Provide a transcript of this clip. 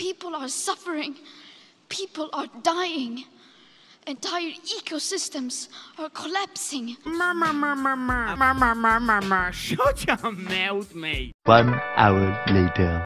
People are suffering. People are dying. Entire ecosystems are collapsing. Mama, mama, mama, mama, mama, shut your mouth, mate. One hour later.